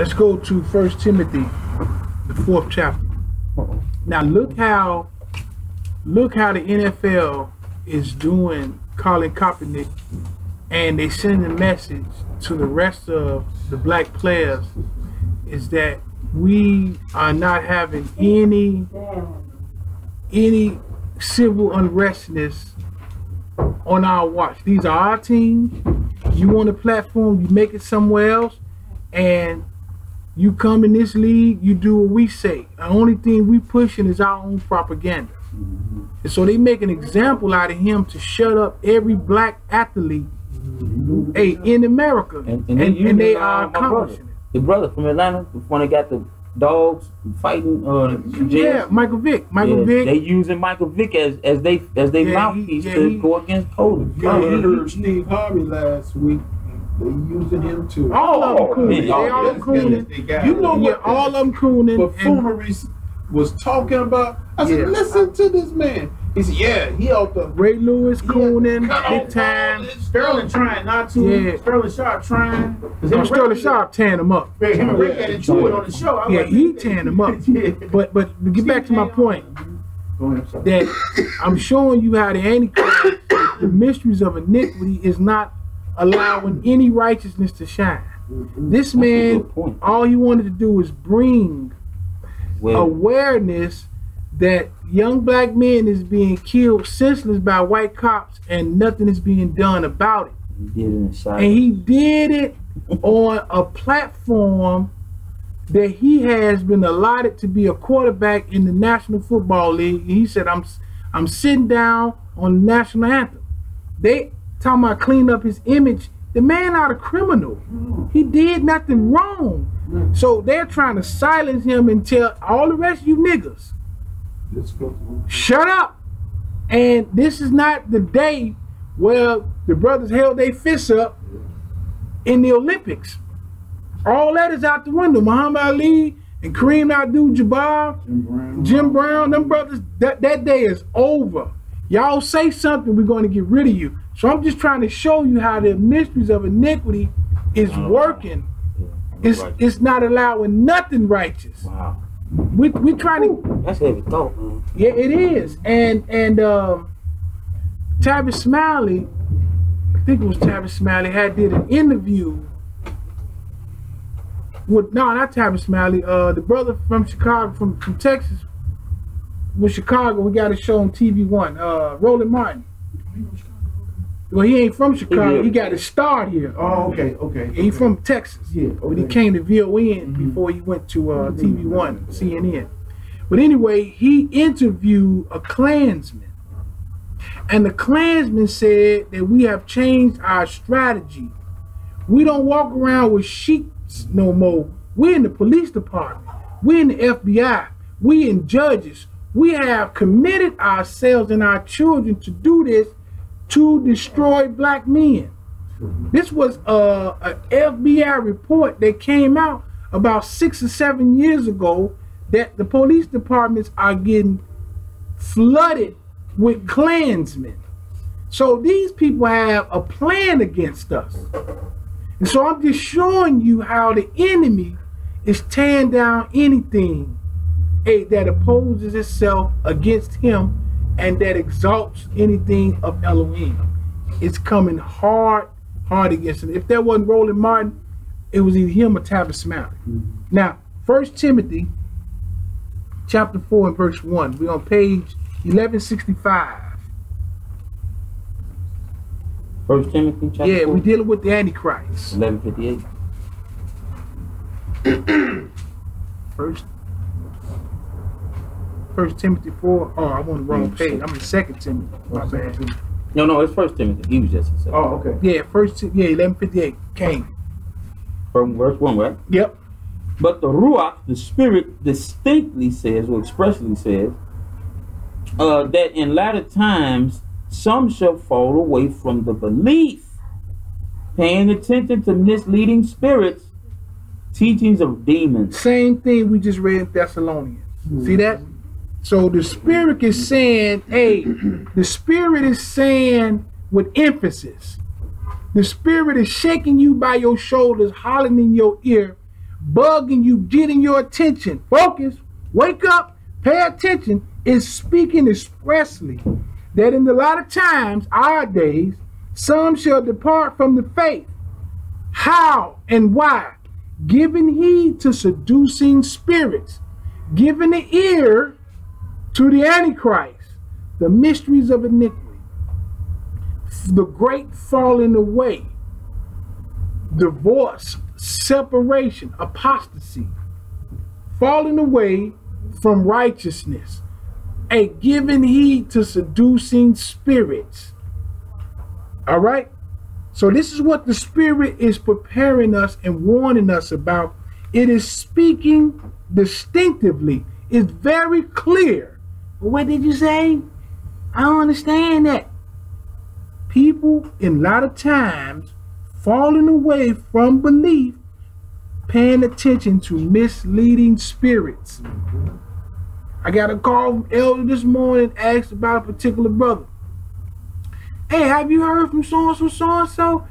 let's go to First Timothy, the fourth chapter. Now look how look how the NFL is doing Colin Kaepernick and they send a message to the rest of the black players is that we are not having any any civil unrestness on our watch. These are our teams. You want a platform, you make it somewhere else, and you come in this league, you do what we say. The only thing we pushing is our own propaganda. And so they make an example out of him to shut up every black athlete hey, in America. And, And, and, and, they, they using, are my brother, accomplishing it. the brother from Atlanta, the one that got the dogs fighting. Uh, Yeah, Michael Vick. Michael yeah, Vick. They using Michael Vick as as they as they Yeah, he- mouthpiece yeah, to he- go against Cody. Yeah, I heard Steve Harvey last week. They using him too. all of them Oh, cooning. They all they You know Yeah, what? all them cooning. buffoonery was talking about. I said, Yeah. listen to this man. He said, yeah, he out the Ray Lewis cooning big time. Sterling trying not to. Yeah. Sterling Sharpe trying. No, Sterling Sharpe tearing him up. Him and Rick got it on the show. I Yeah, like, he tearing him up. Yeah. But but to get back to my point, ahead, that I'm showing you how the Antichrist, the mysteries of iniquity, is not allowing any righteousness to shine. Mm-hmm. This a man, all he wanted to do was bring Well, awareness that young black men is being killed senseless by white cops and nothing is being done about it. he did it inside. And he did it on a platform that he has been allotted to be a quarterback in the National Football League. He said, "I'm I'm sitting down on the national anthem." They talking about clean up his image. The man not a criminal. He did nothing wrong. So they're trying to silence him and tell all the rest of you niggas, shut up. And this is not the day where the brothers held their fists up in the Olympics. All that is out the window. Muhammad Ali and Kareem Abdul-Jabbar, Jim Brown. Jim Brown, them brothers, that, that day is over. Y'all say something, we're going to get rid of you. So I'm just trying to show you how the mysteries of iniquity is Oh, working. Yeah, It's right. it's not allowing nothing righteous. wow. We we trying to That's heavy thought, man. yeah, it is. And and um Tavis Smiley, I think it was Tavis Smiley, had did an interview with no, not Tavis Smiley, uh the brother from Chicago, from, from Texas, with Chicago, we got a show on TV one, uh Roland Martin. Well, he ain't from Chicago. He got his start here. Oh, okay, okay. He from Texas. Yeah, But he came to VON before he went to uh, TV One, CNN. But anyway, he interviewed a Klansman. And the Klansman said that we have changed our strategy. We don't walk around with sheets no more. We're in the police department. We're in the FBI. We in judges. We have committed ourselves and our children to do this to destroy black men. This was a, a FBI report that came out about six or seven years ago that the police departments are getting flooded with Klansmen. So these people have a plan against us. And so I'm just showing you how the enemy is tearing down anything eh, that opposes itself against him and that exalts anything of Elohim. It's coming hard, hard against him. If that wasn't Roland Martin, it was either him or Tavis Smiley. Now, First Timothy chapter 4 and verse 1. We're on page 1165. First Timothy chapter Yeah, four, we're dealing with the Antichrist. eleven fifty eight. First First Timothy 4. Oh, I'm on the wrong page. I'm in Second Timothy. My bad. No, no, it's First Timothy. He was just a second. Oh, okay. Yeah, first yeah, 1158 came. From verse one, right? Yep. But the Ruach, the Spirit, distinctly says, or expressly says, uh, that in latter times some shall fall away from the belief, paying attention to misleading spirits, teachings of demons. Same thing we just read in Thessalonians. See that? So the spirit is saying, hey, the spirit is saying with emphasis. The spirit is shaking you by your shoulders, hollering in your ear, bugging you, getting your attention. Focus, wake up, pay attention, is speaking expressly that in the of times, our days, some shall depart from the faith. How and why? Giving heed to seducing spirits, giving the ear to the Antichrist, the mysteries of iniquity, the great falling away, divorce, separation, apostasy, falling away from righteousness, a giving heed to seducing spirits. All right? So, this is what the Spirit is preparing us and warning us about. It is speaking distinctively, it's very clear. What did you say? I don't understand that. People, in a lot of times, falling away from belief, paying attention to misleading spirits. I got a call from Elder this morning, asked about a particular brother. Hey, have you heard from so and so, so and so?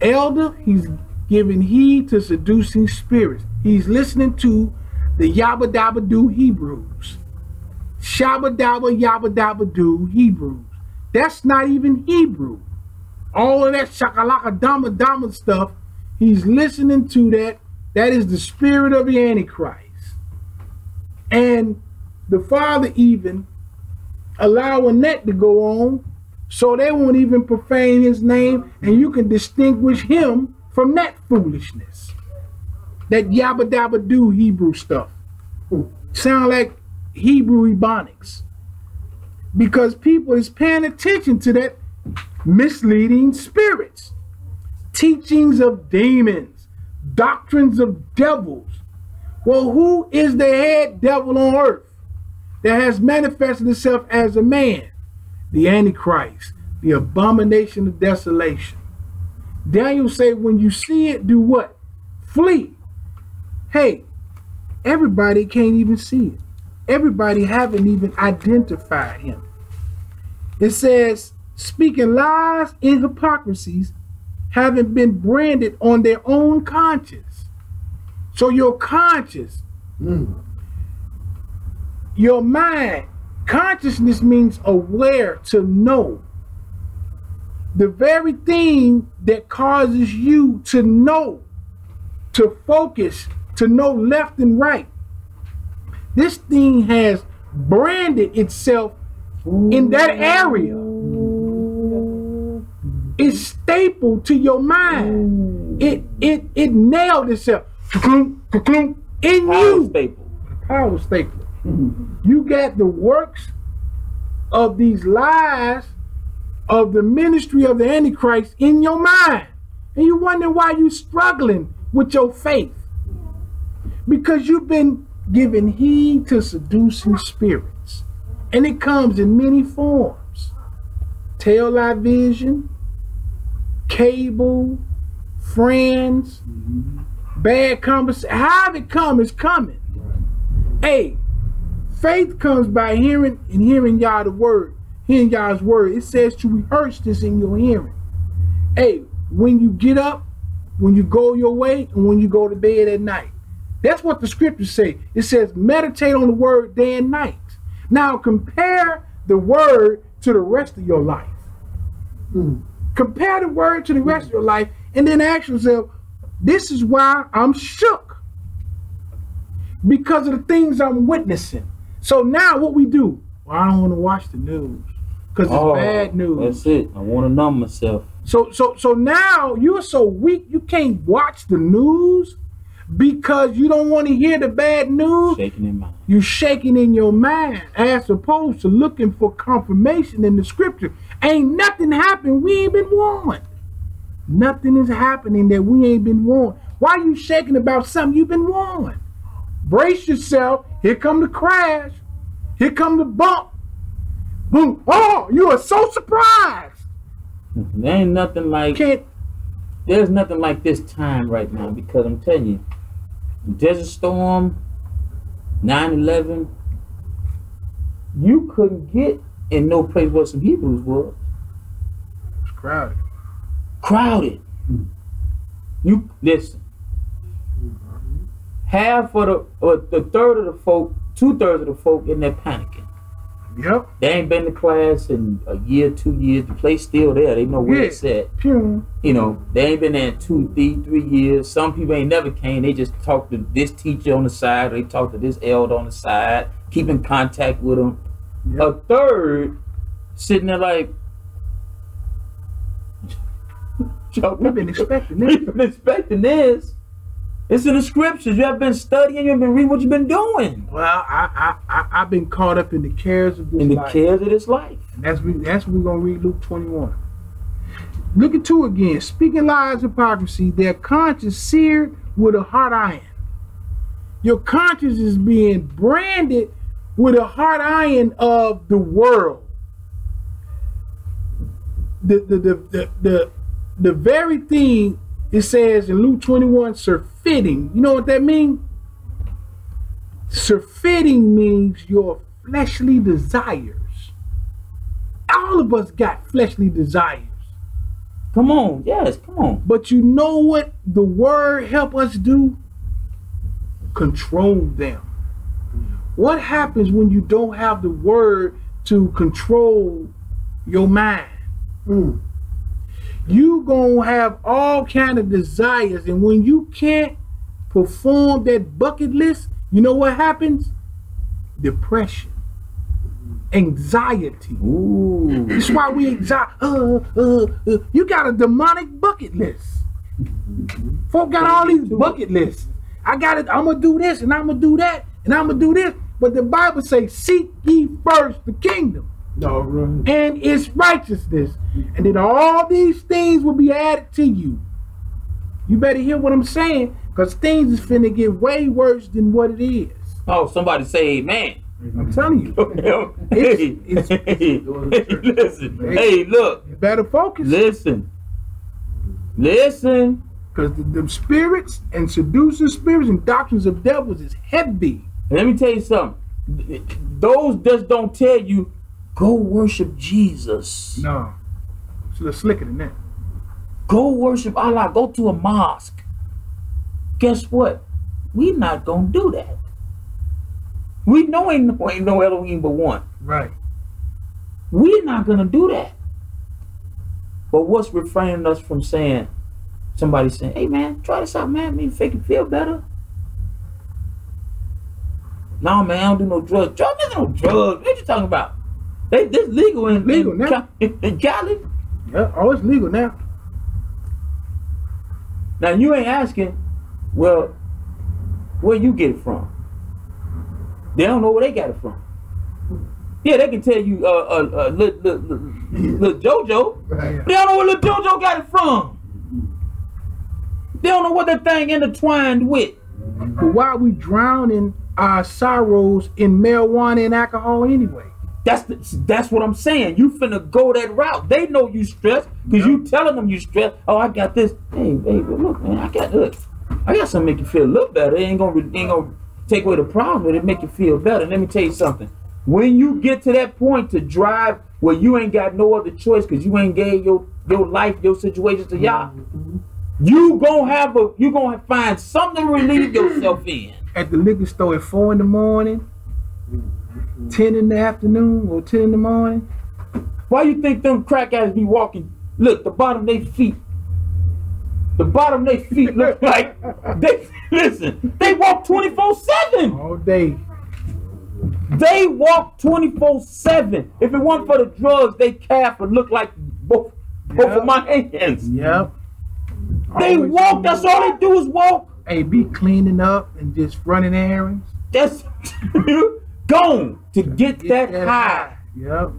Elder, he's giving heed to seducing spirits. He's listening to the Yabba Dabba Do Hebrews. Shabba Dabba Yabba Dabba Do Hebrews. That's not even Hebrew. All of that shakalaka dama dama stuff, he's listening to that. That is the spirit of the Antichrist. And the Father even allowing that to go on so they won't even profane his name and you can distinguish him from that foolishness. That yabba dabba do Hebrew stuff. Sound like Hebrew Ebonics. Because people is paying attention to that misleading spirits, teachings of demons, doctrines of devils. Well, who is the head devil on earth that has manifested itself as a man? The Antichrist, the abomination of desolation. Daniel said, when you see it, do what? Flee. Hey, everybody can't even see it. Everybody haven't even identified him. It says, speaking lies and hypocrisies having been branded on their own conscience. So your conscience, hmm. your mind, consciousness means aware to know. The very thing that causes you to know, to focus, to know left and right. This thing has branded itself in that area. It's stapled to your mind. It it it nailed itself in you. staple. Power staple. You got the works of these lies of the ministry of the Antichrist in your mind. And you wonder why you're struggling with your faith. Because you've been giving heed to seducing spirits. And it comes in many forms. Tail light vision, cable, friends, bad conversation. How it come is coming. Hey, faith comes by hearing and hearing y'all the word, hearing y'all's word. It says to rehearse this in your hearing. Hey, when you get up, when you go your way, and when you go to bed at night. That's what the scriptures say. It says meditate on the word day and night. Now compare the word to the rest of your life. Hmm. Compare the word to the rest of your life and then ask yourself, this is why I'm shook. Because of the things I'm witnessing. So now what we do? Well, I don't want to watch the news. Because it's Oh, bad news. That's it. I want to numb myself. So so so now you're so weak you can't watch the news because you don't want to hear the bad news. Shaking in mind. You shaking in your mind as opposed to looking for confirmation in the scripture. Ain't nothing happened. We ain't been warned. Nothing is happening that we ain't been warned. Why you shaking about something you've been warned? Brace yourself. Here come the crash. Here come the bump. Boom. Oh, you are so surprised. There ain't nothing like Can't there's nothing like this time right now because I'm telling you, Desert Storm, 9-11, you couldn't get in no place where some Hebrews was. it's crowded. Crowded. You listen. half of the or the third of the folk, two thirds of the folk in there panicking. Yep. They ain't been to class in a year, two years. The place still there. They know where Yeah. it's at. Pew. You know, they ain't been there in two, three, three years. Some people ain't never came. They just talk to this teacher on the side. They talk to this elder on the side. Keep in contact with them. Yep. A third sitting there like. We've been expecting this. We've been expecting this. It's in the scriptures. You have been studying. You've been reading what you've been doing. Well, I, I, I, I've been caught up in the cares of this In the life. cares of this life. And that's what, that's what we're gonna read Luke 21. Look at two again. Speaking lies, hypocrisy, their conscience seared with a hot iron. Your conscience is being branded with a hot iron of the world. The the the the the, the very thing it says in Luke 21, surfeiting. You know what that means? Surfeiting means your fleshly desires all of us got fleshly desires. Come on. Yes, come on. But you know what the word help us do? Control them. What happens when you don't have the word to control your mind? Mm. You gonna have all kind of desires, and when you can't perform that bucket list, you know what happens? Depression, anxiety. Ooh. That's why we anxiety. Uh, uh, uh. You got a demonic bucket list. Folk got all these bucket lists. I got it. I'm gonna do this, and I'm gonna do that, and I'm gonna do this. But the Bible says, "Seek ye first the kingdom No, right. and its righteousness, and then all these things will be added to you." You better hear what I'm saying, because things is finna get way worse than what it is. Oh, somebody say amen. I'm telling you. hey, It's- hey, hey, listen. Hey, look. You better focus. Listen. Listen. Because the, the spirits and seducing spirits and doctrines of devils is heavy. And let me tell you something. Those just don't tell you, go worship Jesus. No. It's a little slicker than that. Go worship Allah. Go to a mosque. Guess what? We not gonna do that. We know ain't no, ain't no Elohim but one. Right. We're not gonna do that. But what's refraining us from saying, somebody saying, hey man, try this out, man, maybe make it feel better. No man, I don't do no drugs. Drugs is no drugs. What you talking about? They this legal in Legal in, now. Ca- in Cali. Yeah. Oh, it's legal now. Now you ain't asking, well, where you get it from? They don't know where they got it from. Yeah, they can tell you, uh, uh, uh, little, little, little JoJo. Right. They don't know where little JoJo got it from. They don't know what that thing intertwined with. But why are we drowning our sorrows in marijuana and alcohol anyway? That's the, that's what I'm saying. You finna go that route. They know you stressed because you telling them you stressed. Oh, I got this. Hey, but look, man, I got look. I got something to make you feel a little better. It ain't gonna ain't gonna take away the problem, but it make you feel better. Let me tell you something. When you get to that point to drive where you ain't got no other choice because you ain't gave your your life, your situation to y'all, mm-hmm, mm-hmm. you gonna have a you gonna find something to relieve yourself in. At the liquor store at four in the morning, ten in the afternoon, or ten in the morning. Why you think them crack addicts be walking? Look, the bottom of their feet. The bottom of their feet look like they listen. They walk 24-7. All day. They walk 24-7. If it weren't for the drugs, they calf would look like both both of my hands. Yep. They Always walk, that's all they do is walk. Hey, be cleaning up and just running errands. That's gone to get Get that high. Yep.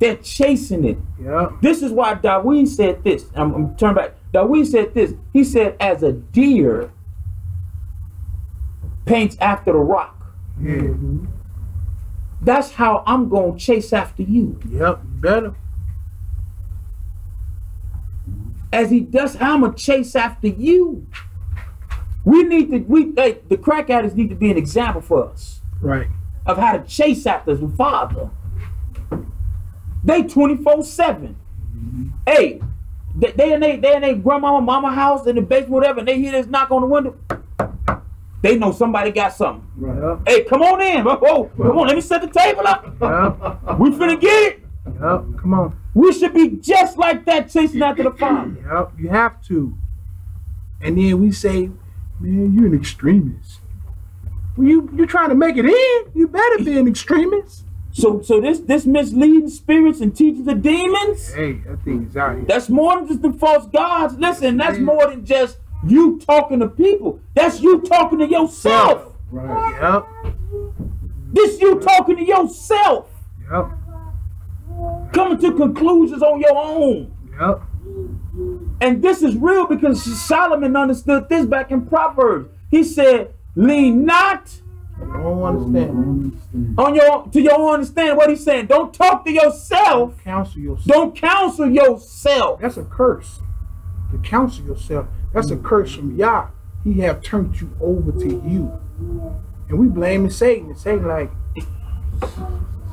They're chasing it. Yep. This is why Darwin said this. I'm, I'm turning back. Darwin said this. He said, as a deer paints after the rock, Yeah. that's how I'm going to chase after you. Yep. Better. As he does, I'm going to chase after you. We need to, we, hey, the crack addicts need to be an example for us Right. Of how to chase after the Father. They 24 7. Hey, they, they in they, they in their grandmama, mama house, in the basement, whatever, and they hear this knock on the window. they know somebody got something. Hey, come on in. Oh, oh whoa, come on, let me set the table up. Yep. We finna get it. Yep. Come on. We should be just like that, chasing after the Father. Yep. You have to. And then we say, man, you're an extremist. You you trying to make it in? You better be an extremist. So, so this this misleading spirits and teaching the demons. Hey, that thing is out here. That's more than just the false gods. Listen, that's Yeah. more than just you talking to people. That's you talking to yourself. Right. Yep. This you talking to yourself. Yep. Coming to conclusions on your own. Yep. And this is real because Solomon understood this back in Proverbs. He said, lean not I don't understand. on your to your own understanding. What he's saying, don't talk to yourself. Counsel yourself. Don't counsel yourself. That's a curse. To counsel yourself. That's a curse from Yah. He have turned you over to you. And we blaming Satan. And Satan like,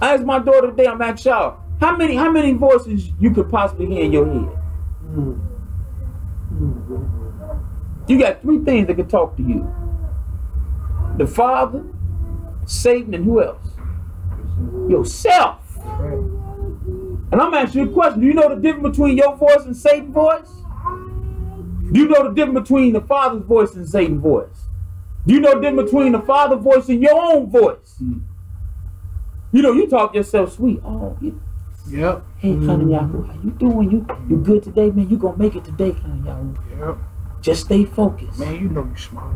I asked my daughter today, I'm asking y'all, how many how many voices you could possibly hear in your head? Mm. Mm. You got three things that can talk to you. The Father, Satan, and who else? Yourself. And I'm asking you a question. Do you know the difference between your voice and Satan's voice? Do you know the difference between the Father's voice and Satan's voice? Do you know the difference between the Father's voice and your own voice? You know, you talk yourself sweet. Oh, you, yep, hey, Kanyaku, how you doing? You you good today, man? You gonna make it today, Kanyaku. yep. Just stay focused. Man, you know you smart.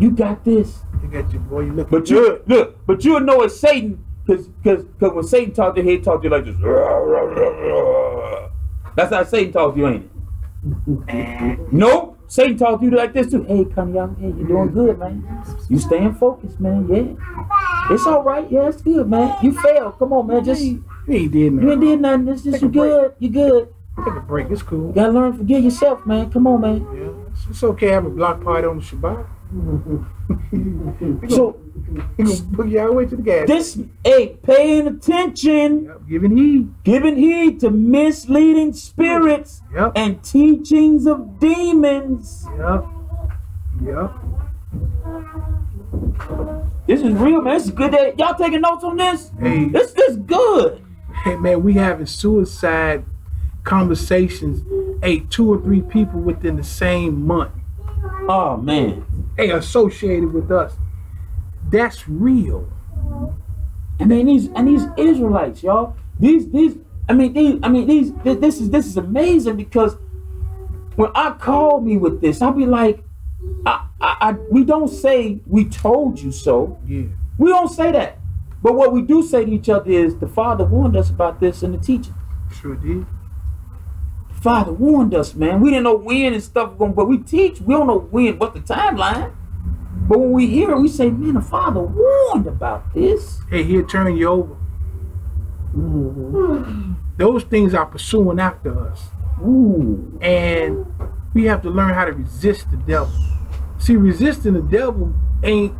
You got this. You got your boy, you look But you look, but you'll know it's Satan, cause cause cause when Satan talk to you, he talk to you like this. That's how Satan talks to you, ain't it? Nope. Satan talk to you like this too. Hey, Kanye, hey, you doing good, man. You staying focused, man. Yeah. It's all right. Yeah, it's good, man. You failed. Come on, man. Just you He ain't did nothing. ain't did nothing. It's just Take you good. You good. Take a break. It's cool. You gotta learn to forgive yourself, man. Come on, man. Yeah, it's, it's okay have a block party on the Shabbat. So You gonna boogie all way to the gas. this, hey, paying attention, Yep, giving heed. giving heed to misleading spirits Yep, and teachings of demons. yep, yep. This is real, man. This is good. That y'all taking notes on this. Hey. This this good. Hey man, we having suicide conversations. Hey, two or three people within the same month. Oh man. Hey, associated with us. That's real. I mean these and these Israelites, y'all. These these. I mean these. I mean these. thi- This is this is amazing because when I call me with this, I'll be like, I, I, I we don't say we told you so. Yeah. We don't say that. But what we do say to each other is the Father warned us about this in the teaching. Sure did. The Father warned us, man. We didn't know when and stuff going, but we teach. We don't know when. What's the timeline? But when we hear it, we say, man, the Father warned about this. Hey, he'll turn you over. Mm-hmm. Those things are pursuing after us. Ooh. And we have to learn how to resist the devil. See, resisting the devil ain't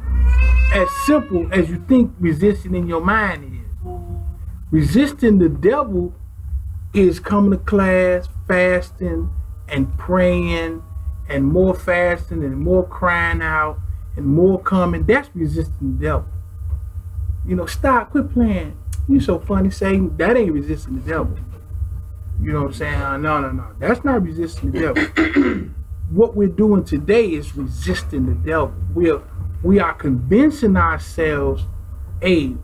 as simple as you think resisting in your mind is. Resisting the devil is coming to class, fasting, and praying, and more fasting, and more crying out, and more coming. That's resisting the devil. You know, stop, quit playing. You so funny, Satan. That ain't resisting the devil. You know what I'm saying? Uh, no, no, no. That's not resisting the devil. what we're doing today is resisting the devil. We're we are convincing ourselves, a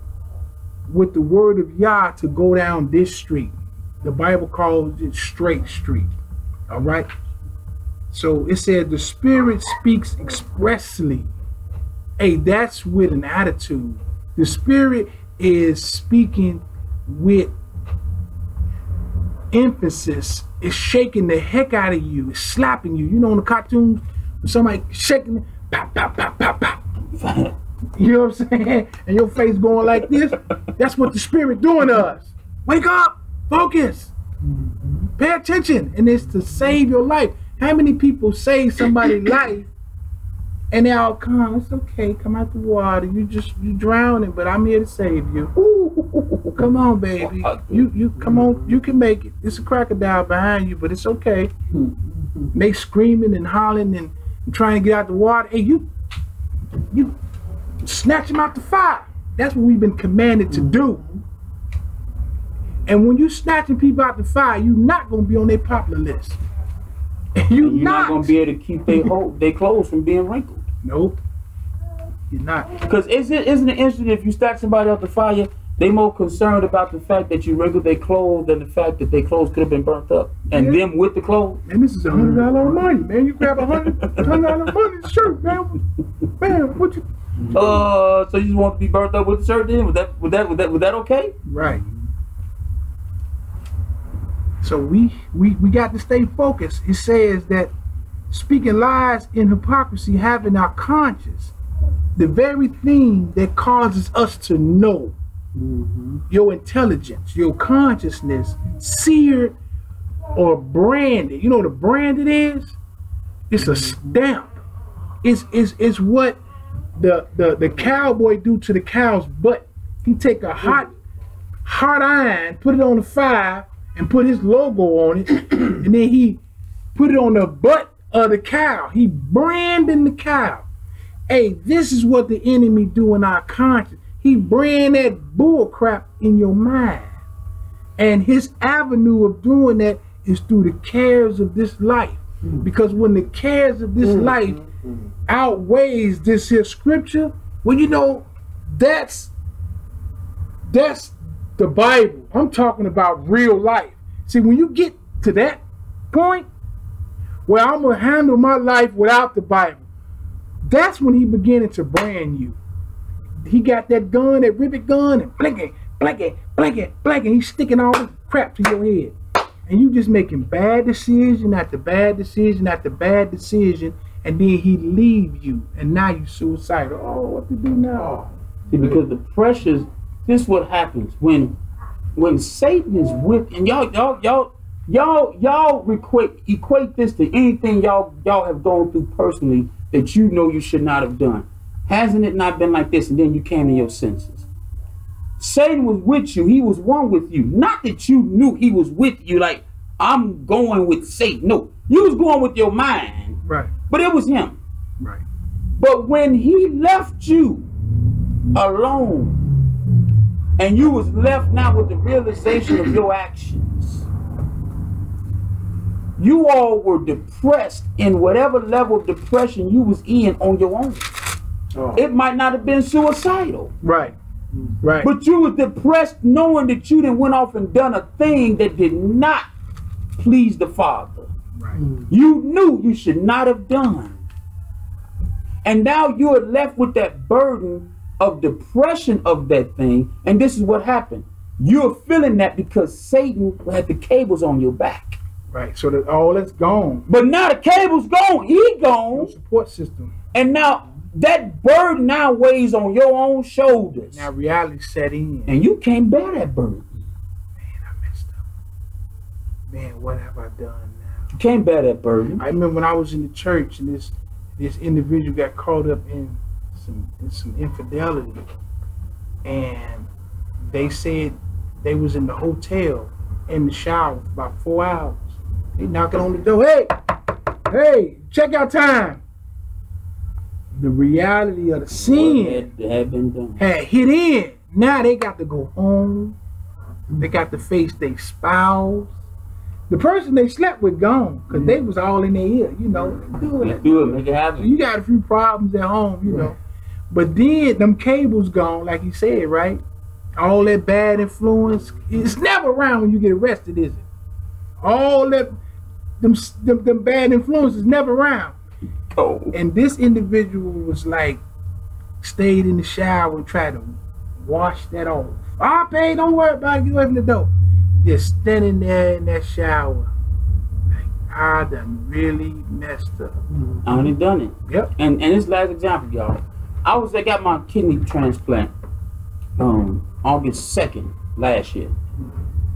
with the word of Yah to go down this street. The Bible calls it straight street. All right. So it said the Spirit speaks expressly. Hey, that's with an attitude. The Spirit is speaking with emphasis. It's shaking the heck out of you. It's slapping you. You know in the cartoons, somebody shaking, pop, pop, pop, pop, pop. You know what I'm saying? And your face going like this. That's what the Spirit doing to us. Wake up, focus, pay attention, and it's to save your life. How many people save somebody's life and they all come? It's okay, come out the water. You just you drowning, but I'm here to save you. Ooh, come on, baby. You you come on, you can make it. It's a crocodile behind you, but it's okay. Mm-hmm. They screaming and hollering and trying to get out the water. Hey, you you snatch him out the fire. That's what we've been commanded to do. And when you snatching people out the fire, you're not gonna be on their popular list. you you're not. not gonna be able to keep their whole their clothes from being wrinkled. Nope. You're not. Because is it isn't it interesting if you stack somebody out the fire, they more concerned about the fact that you wrinkled their clothes than the fact that their clothes could have been burnt up. And Yeah. them with the clothes. Man, this is a hundred dollar money, man. You grab a hundred dollar money shirt, man. Man, what you Uh so you just want to be burnt up with the shirt then? Was that was that was that was that okay? Right. So we we we got to stay focused. It says that speaking lies in hypocrisy, having our conscience, the very thing that causes us to know mm-hmm. your intelligence, your consciousness, seared or branded. You know what a brand it is? It's a mm-hmm. stamp. It's it's it's what the the the cowboy do to the cow's butt. He take a hot hot iron, put it on the fire, and put his logo on it, and then he put it on the butt of the cow. He branding the cow. Hey, this is what the enemy do in our conscience. He brand that bull crap in your mind. And his avenue of doing that is through the cares of this life. Mm. Because when the cares of this mm, life mm, outweighs this here scripture, well, you know, that's that's the Bible. I'm talking about real life. See, when you get to that point where I'm gonna handle my life without the Bible, that's when he beginning to brand you. He got that gun, that rivet gun, and blinking, blinking, blinking, blinking. He's sticking all this crap to your head. And you just making bad decision after bad decision after bad decision, and then he leave you, and now you suicidal. Oh, what to do now? See, because the pressures, this is what happens when when Satan is with and y'all y'all y'all y'all y'all equate equate this to anything y'all y'all have gone through personally that you know you should not have done. Hasn't it not been like this? And then you came to your senses. Satan was with you, he was one with you. Not that you knew he was with you, like I'm going with Satan. No, you was going with your mind, Right, but it was him. right. But when he left you alone, and you was left now with the realization of your actions, you all were depressed in whatever level of depression you was in on your own. Oh. It might not have been suicidal, Right. Right. but you was depressed knowing that you didn't went off and done a thing that did not please the Father. right. you knew you should not have done. And now you're left with that burden of depression of that thing. And this is what happened. You're feeling that because Satan had the cables on your back. Right. So that all that's gone. But now the cable's gone. He No gone. support system. And now that burden now weighs on your own shoulders. Now reality set in. And you can't bear that burden. Man, I messed up. Man, what have I done now? You can't bear that burden. I remember when I was in the church and this this individual got caught up in some some infidelity, and they said they was in the hotel in the shower for about four hours. They knocking on the door. Hey, hey, check out time. The reality of the sin had, had been done. had hit in. Now they got to go home. They got to face their spouse. The person they slept with gone because they mm-hmm. was all in their ear. You know, do it. do it. Make it happen. You got a few problems at home, you know. But then them cables gone, like you said, right? All that bad influence. It's never around when you get arrested, is it? All that them them, them bad influences never around. Oh. And this individual was like, stayed in the shower and tried to wash that off. Ah, I paid, don't worry about it, get away from the door. Just standing there in that shower. Like, I done really messed up. I done done it. Yep. And and this last example, y'all. I was I got my kidney transplant um August second last year,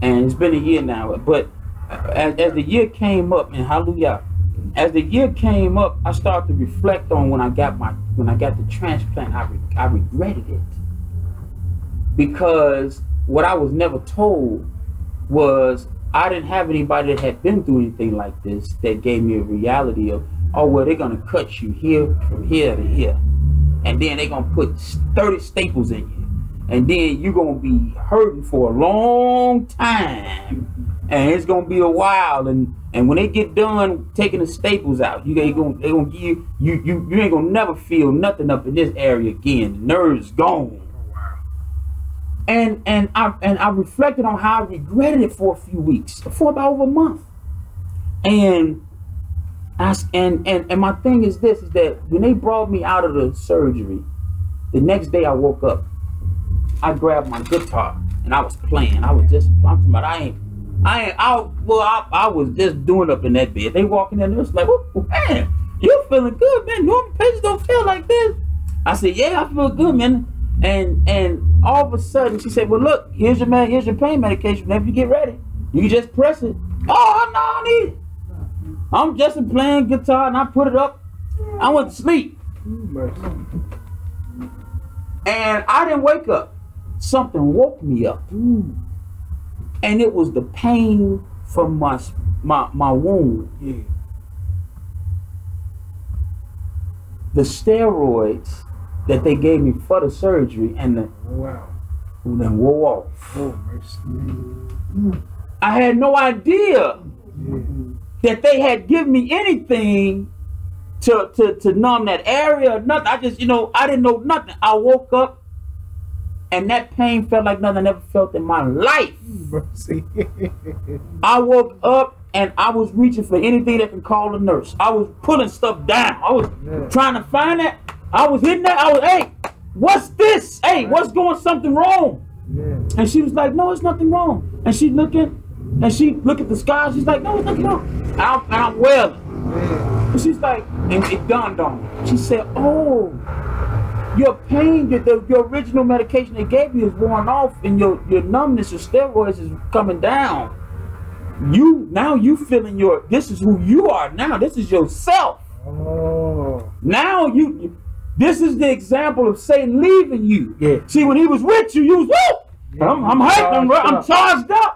and it's been a year now. But as, as the year came up, and hallelujah, as the year came up, I started to reflect on when I got my when I got the transplant. I re, I regretted it because what I was never told was I didn't have anybody that had been through anything like this that gave me a reality of, oh well, they're gonna cut you here from here to here, and then they're gonna put 30 staples in you. And then you're gonna be hurting for a long time. And it's gonna be a while. And and when they get done taking the staples out, you they gonna they gonna give you you you, ain't gonna never feel nothing up in this area again. The nerves gone. And and I and I reflected on how I regretted it for a few weeks, for about over a month. And And and and my thing is this: is that when they brought me out of the surgery, the next day I woke up, I grabbed my guitar and I was playing. I was just I'm about I ain't I ain't I well I, I was just doing up in that bed. They walking in there, it's like, oh, man, you feeling good, man. Normal patients don't feel like this. I said, yeah, I feel good, man. And and all of a sudden she said, well, look, here's your man, here's your pain medication. Whenever you get ready, you just press it. Oh no, I need it. I'm just playing guitar and I put it up. I went to sleep and I didn't wake up. Something woke me up, and it was the pain from my my my wound. Yeah. The steroids that they gave me for the surgery, and the Wow. then wore off. Oh, mercy. I had no idea Yeah. That they had given me anything to, to, to numb that area or nothing. I just, you know, I didn't know nothing. I woke up and that pain felt like nothing I ever felt in my life. Mercy. I woke up and I was reaching for anything that can call a nurse. I was pulling stuff down. I was Yeah. trying to find that. I was hitting that. I was, hey, what's this? Hey, what's going something wrong? yeah. And she was like, no, it's nothing wrong. And she looking, and she look at the sky. She's like, no, it's nothing wrong. And I'm, and I'm wailing. Yeah. And she's like, and it dawned on me. She said, oh, your pain, your, the, your original medication they gave you is worn off, and your, your numbness, your steroids is coming down. You now you feeling your this is who you are now. This is yourself. Oh. Now you, this is the example of Satan leaving you. Yeah. See, when he was with you, you was woo! I'm, I'm hyped, I'm, Charged I'm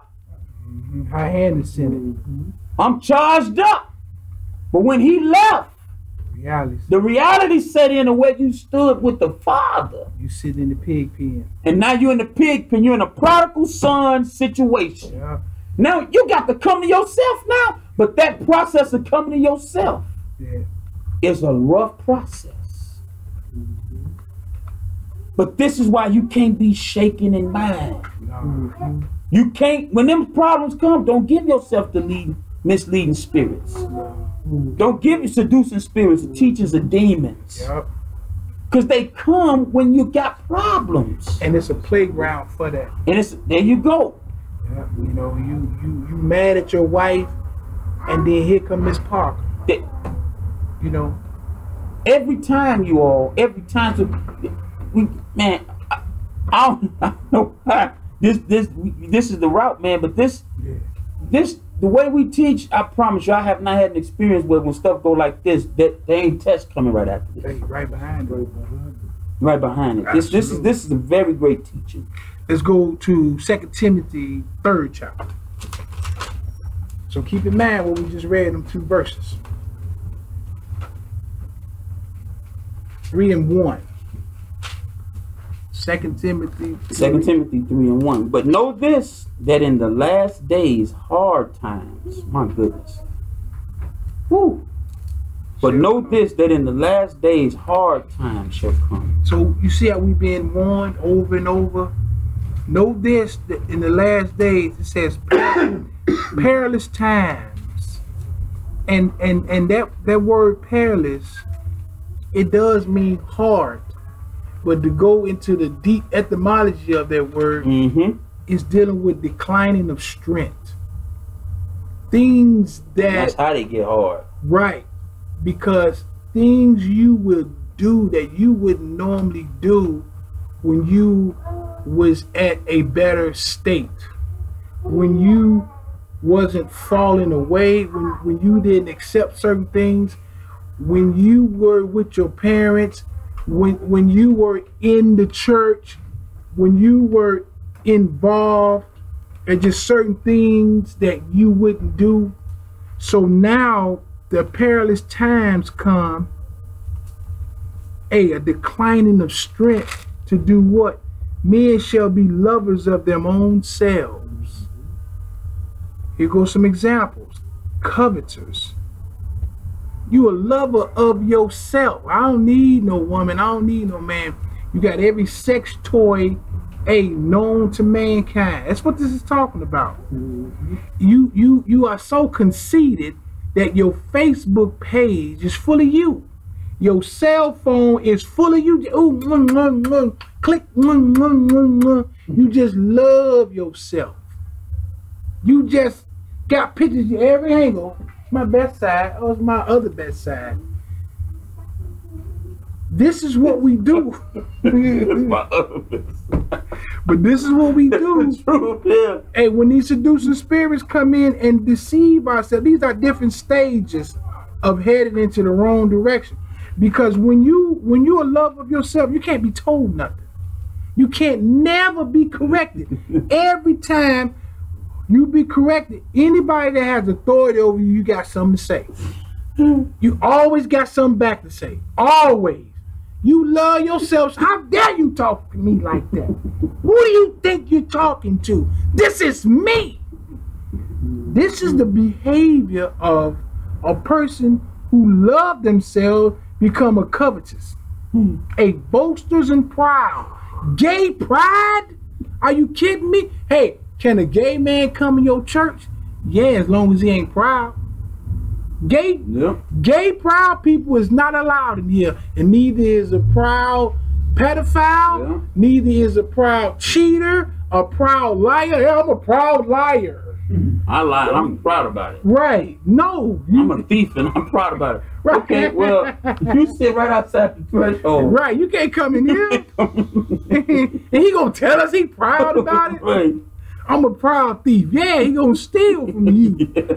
up. charged up. High handed sin I'm charged up. But when he left. Reality. the reality set in of where you stood with the Father. You sit in the pig pen. And now you're in the pig pen. You're in a prodigal son situation. Yeah. Now you got to come to yourself now. But that process of coming to yourself Yeah. is a rough process. But this is why you can't be shaken in mind. No. Mm-hmm. You can't, when them problems come, don't give yourself to lead misleading spirits. Don't give you seducing spirits, the teachers of demons. Yep. Because they come when you got problems. And it's a playground for that. And it's there you go. Yeah. You know, you you you mad at your wife, and then here come Miss Parker. That- You know. every time you all, every time so we man, I, I, don't, I don't know how this this this is the route, man. But this Yeah. this the way we teach, I promise you, I have not had an experience where when stuff go like this, that there ain't tests coming right after this, Hey, right behind it. right behind it. This this is this is a very great teaching. Let's go to Second Timothy, third chapter. So keep in mind what we just read them two verses. Three and one. Second Timothy. Second Timothy three and one. But know this that in the last days, hard times. My goodness. Woo. But know this that in the last days, hard times shall come. So you see how we've been warned over and over. Know this that in the last days it says perilous times. And and and that that word perilous, it does mean hard. But to go into the deep etymology of that word Mm-hmm. is dealing with declining of strength. Things that That's how they get hard. Right. Because things you will do that you wouldn't normally do when you was at a better state. When you wasn't falling away, when, when you didn't accept certain things, when you were with your parents, when when you were in the church, when you were involved and just certain things that you wouldn't do. So now the perilous times come A, a declining of strength to do what? Men shall be lovers of their own selves. Here go some examples. Coveters. You a lover of yourself. I don't need no woman. I don't need no man. You got every sex toy a known to mankind. That's what this is talking about. Mm-hmm. You you you are so conceited that your Facebook page is full of you. Your cell phone is full of you. Ooh, click. You mm-hmm. just love yourself. You just got pictures of every angle. My best side. or it's my other best side. This is what we do. My other business. but this is what we do. truth, yeah. Hey, when these seducing spirits come in and deceive ourselves, these are different stages of heading into the wrong direction. Because when you when you're a love of yourself, you can't be told nothing. You can't never be corrected. Every time you be corrected, anybody that has authority over you, you got something to say. Hmm. You always got something back to say. Always. You love yourself. How dare you talk to me like that? Who do you think you're talking to? This is me. This is the behavior of a person who love themselves become a covetous, hmm. a boasters and proud. Gay pride? Are you kidding me? Hey, can a gay man come in your church? Yeah, as long as he ain't proud. Gay Yep. Gay proud people is not allowed in here, and neither is a proud pedophile, Yeah. neither is a proud cheater, a proud liar. Yeah, I'm a proud liar. I lied. I'm proud about it. Right. No. I'm a thief and I'm proud about it. Right. Okay, well, you sit right outside the threshold. right. You can't come in here. and he gonna tell us he proud about it. Right. I'm a proud thief. Yeah, he gonna steal from you. Yes.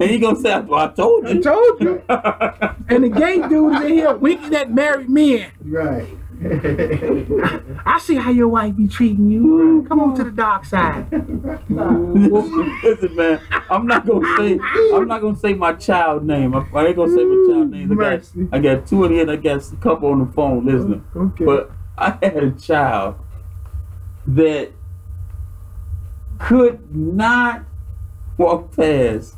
And he gonna say, I told you. I told you. And the gay dudes in here winking at married men. Right. I see how your wife be treating you. Come on to the dark side. Listen, man, I'm not gonna say I'm not gonna say my child name. I, I ain't gonna say my child name. I got, I got two of them. I got a couple on the phone listening. Okay. But I had a child that could not walk past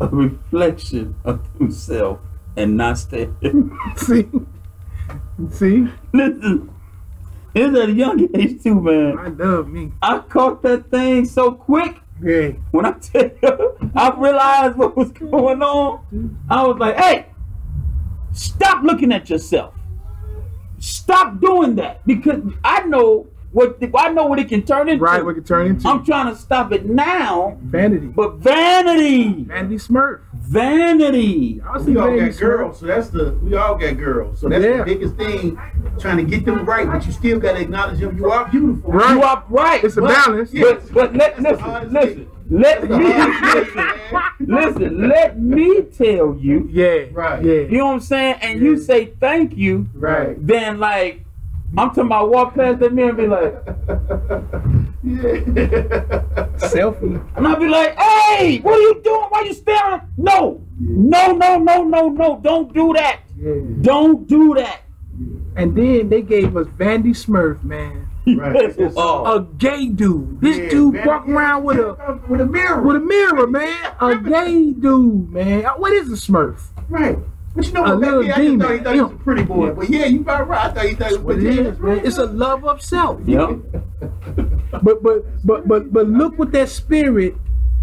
a reflection of himself and not stay. See? See? Listen, it's at a young age too, man. I love me. I caught that thing so quick. Yeah. When I tell you, I realized what was going on. I was like, hey, stop looking at yourself. Stop doing that because I know what if I know what it can turn into. Right, what it can turn into I'm trying to stop it now, vanity. but vanity, Vanity Smurf. vanity. I see We all Vanity got girls, so that's the we all got girls. So that's Yeah. the biggest thing, trying to get them right, but you still gotta acknowledge them. You are beautiful. Right. You are right. It's a but, balance. But but let That's the listen listen let me hardest listen let me tell you. Yeah. Right. Yeah. You know what I'm saying? And you say thank you, Right. then like I'm talking about walk past that man and be like, yeah. Selfie. and I'll be like, hey, what are you doing? Why you staring? No, no, no, no, no, no, don't do that. Yeah. Don't do that. And then they gave us Vanity Smurf, man. Right. Oh. A gay dude. This Yeah, dude man, walk yeah. around with a with a mirror. with a mirror, man. A gay dude, man. What is a Smurf? right. But you know A what? little Back then, I just demon. thought he thought he was a pretty boy. But yeah, you probably right. I thought he thought he was What it but yeah, is, that's man. It's a love of self. Yep. But but but but but look what that spirit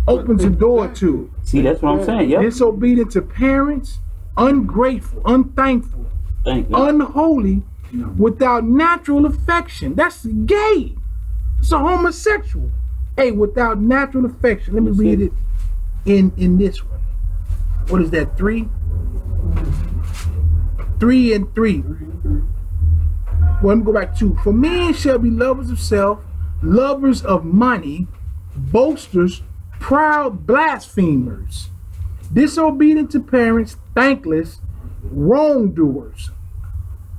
opens the door to. See, that's what I'm saying. Yeah. Disobedient to parents, ungrateful, unthankful, Thank you. unholy, without natural affection. That's gay. It's a homosexual. Hey, without natural affection. Let me That's read it. it in in this one. What is that? Three. Three and three. Well, let me go back to. For men shall be lovers of self, lovers of money, boasters, proud blasphemers, disobedient to parents, thankless, wrongdoers,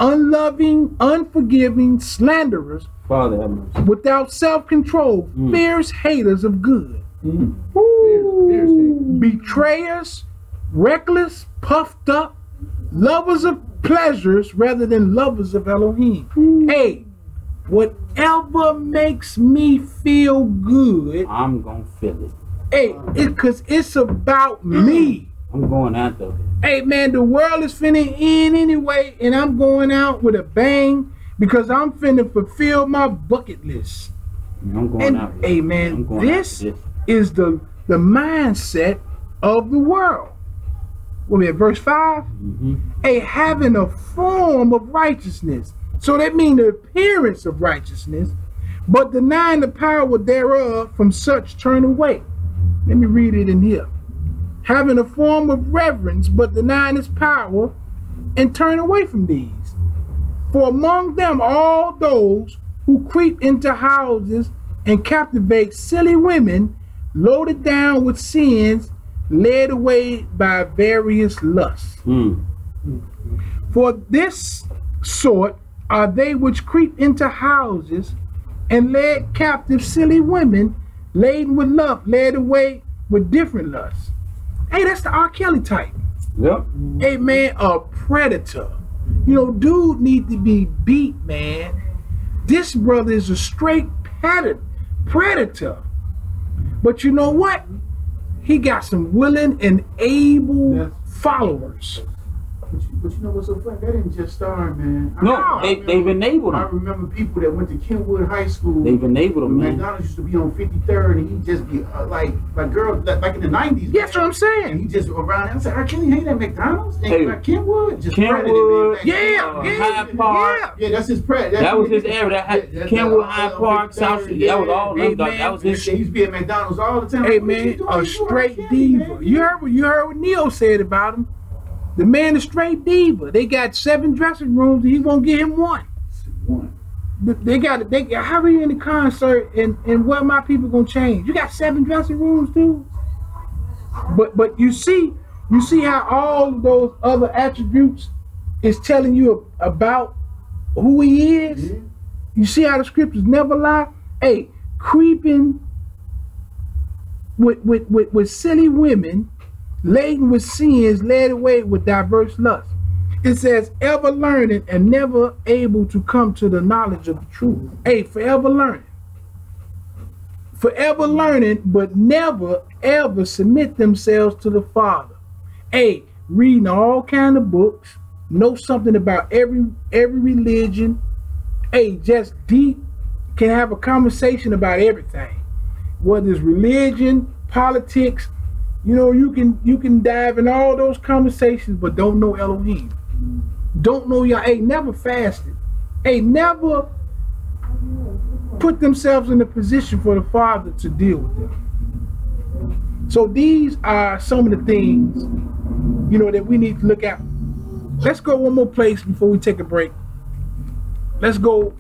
unloving, unforgiving, slanderers, Father without self-control, Mm. fierce haters of good, Mm. Fierce, fierce hate. betrayers, reckless, puffed up, lovers of pleasures rather than lovers of Elohim. Hmm. Hey, whatever makes me feel good, I'm gonna feel it. hey, it cause it's about hmm. me. I'm going out it. Hey man, the world is finna end anyway, and I'm going out with a bang because I'm finna fulfill my bucket list. I'm going And it. hey man, this this. is the the mindset of the world. What we at verse 5? Mhm. A having a form of righteousness. So that means the appearance of righteousness, but denying the power thereof from such turn away. Let me read it in here. Having a form of reverence, but denying its power, and turn away from these. For among them all those who creep into houses and captivate silly women, loaded down with sins, led away by various lusts. Mm. For this sort are they which creep into houses and led captive silly women, laden with love, led away with different lusts. Hey, that's the R. Kelly type. Yep. Hey man, a predator. You know, dude need to be beat, man. This brother is a straight ped- predator. But you know what? He got some willing and able Yes. followers. But you, but you know what's so funny? That didn't just start, man. I No, remember- they, they've enabled him. I remember people that went to Kenwood High School. They've enabled them, man. McDonald's used to be on 53rd, and he'd just be uh, like, like girls, like, like in the 90s. That's what I'm saying. And he just around. I said, "R. Kelly hang at McDonald's." And Hey, like Kenwood, just Kenwood, man. Yeah, Uh, yeah, Hyde Park. yeah. Yeah, that's his pred. That was his area. That had Yeah, Kenwood, Hyde on Park, 53rd, South Street. That was all Hey, man, That was his. used to be at McDonald's all the time. Hey man, a straight. Diva. You heard what you heard what Ne-Yo said about him. The man is straight diva. They got seven dressing rooms and he won't get him one. One. They got they how are you in the concert and and what my people gonna change? You got seven dressing rooms too. But but you see you see how all of those other attributes is telling you about who he is. Yeah. You see how the scriptures never lie. Hey, creeping with with with, with silly women, laden with sins, led away with diverse lusts. It says, ever learning and never able to come to the knowledge of the truth. Hey, forever learning. Forever learning, but never ever submit themselves to the Father. Hey, reading all kind of books, know something about every every religion. Hey, just deep can have a conversation about everything, whether it's religion, politics. You know, you can you can dive in all those conversations, but don't know Elohim. Don't know y'all. Hey, never fasted. Hey, never put themselves in a position for the Father to deal with them. So these are some of the things, you know, that we need to look at. Let's go one more place before we take a break. Let's go